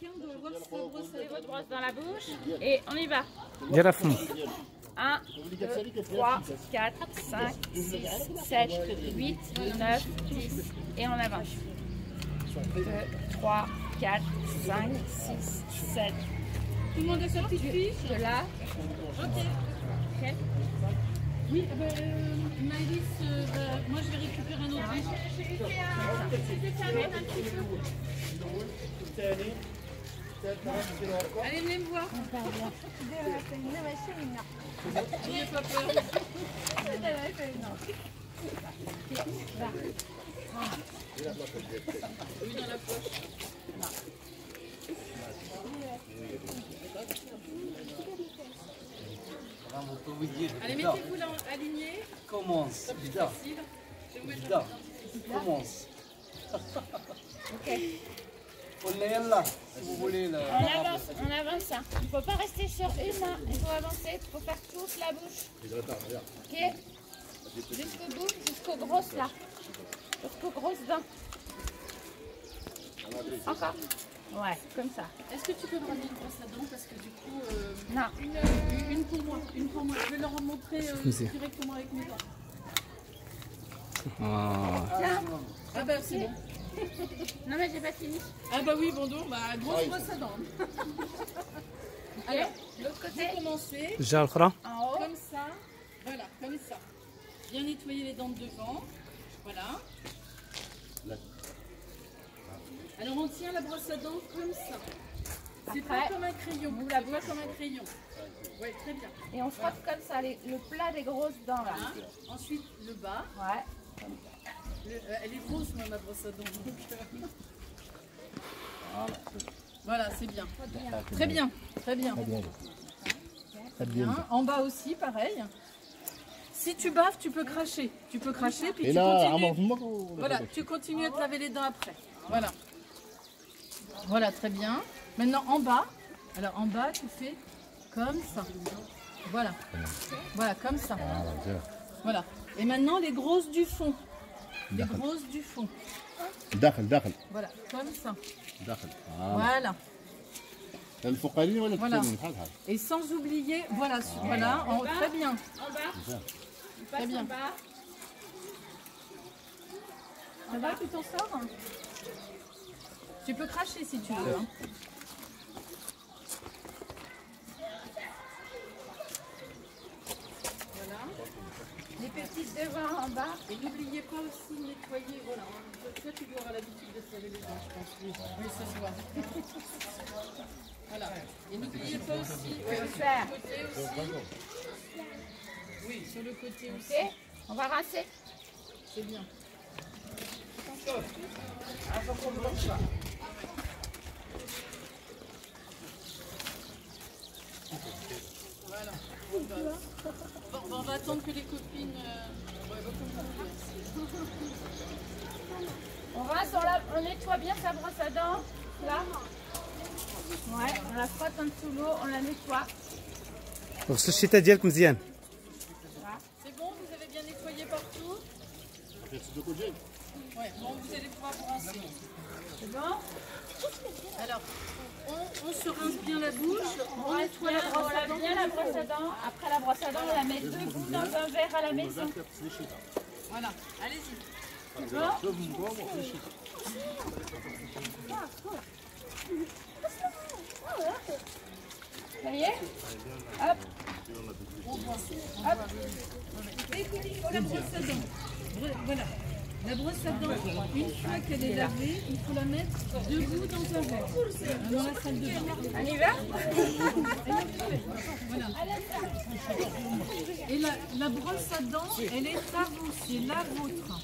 chacun doit avoir sa dans la bouche. Et on y va. Viens à fond. 1, 3, 4, 5, 6, 7, 8, 9, 10. Et on avance. 2, 3, 4, 5, 6, 7. Tout le monde a sorti De là. Ok. Oui, euh, Maïlis, euh, bah, moi je vais récupérer un autre. Je vais un petit peu. Allez, venez me voir. N'ayez pas peur. Oui, dans la poche. Vous Allez, mettez-vous là alignés. commence, Facile. Je vous Bida, commence. Là, si vous voulez. Là. on avance, on avance. hein. Il ne faut pas rester sur une main, il faut avancer, il faut faire toute la bouche. Ok Jusqu'au bout, jusqu'aux grosses là. Jusqu'aux grosses dents. Encore? Ouais, comme ça. Est-ce que tu peux me ramener une brosse à dents parce que du coup, euh, Non. une, une pour moi, une pour moi. Je vais leur montrer euh, directement avec mes dents. آه. Ah bah c'est bon. Non, mais j'ai pas fini. Ah, bah oui, bon bah, grosse ah brosse à dents. Alors, l'autre côté. Commencez. En haut. Comme ça. Voilà, comme ça. Bien nettoyer les dents de devant. Voilà. Alors, on tient la brosse à dents comme ça. C'est pas comme un crayon. Vous la voit comme un crayon. Ouais, très bien. Et on frotte voilà. comme ça les, le plat des grosses dents là. Hein? Ensuite, le bas. Ouais. Le- euh, elle est grosse, moi, ma brosse à dents. donc, euh. Voilà, c'est bien. Très bien, très bien. Bien. En bas aussi, pareil. Si tu baves, tu peux cracher. Tu peux cracher, puis tu continues. Voilà, tu continues à te laver les dents après. Voilà. Voilà, très bien. Maintenant, en bas. Alors, en bas, tu fais comme ça. Voilà. Voilà, comme ça. Voilà. Et maintenant, les grosses du fond Les grosses du fond. داخل داخل Voilà, comme ça. داخل آه. Voilà. الفوقانية ولا Voilà. الثانية بحال بحال Et sans oublier, voilà, su- voilà, en- très bien. En bas. On passe Très bien. en bas. Ça va, tu t'en sors Tu peux cracher si tu veux. hein. En bas. Et n'oubliez pas aussi de nettoyer. Voilà. Toi, tu dois avoir l'habitude de laver les dents, je pense. Oui, oui ça se voit. voilà. Et n'oubliez pas aussi. sur faire. le côté aussi. Oui, sur le côté aussi. On va rincer. C'est bien. on va attendre que les copines. euh, ouais, bah, comme vous voulez. On rince, on, la- on nettoie bien sa brosse à dents. Là. Ouais, on la frotte en dessous l'eau, on la nettoie. غسل الشتاء ديالك مزيان C'est bon, vous avez bien nettoyé partout Ouais, bon, vous allez pouvoir vous rincer. C'est bon Alors, on, on se rince bien la bouche, on nettoie bien, la brosse on à dents. bien la brosse à dents. Après la brosse à dents, on la met debout dans un verre à la maison. Voilà, allez-y. Bon Ça y est Hop il faut la brosse à dents. Voilà. La brosse à dents, une fois qu'elle est lavée, il faut la mettre debout dans un verre, dans la salle de bain. On y va? Voilà. Et la, la brosse à dents, elle est à vous, c'est la vôtre.